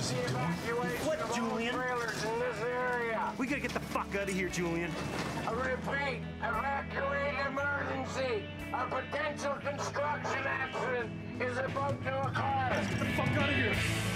was he doing? What, Julian? We gotta get the fuck out of here, Julian. I repeat, evacuate emergency. A potential construction accident is about to occur. Let's get the fuck out of here.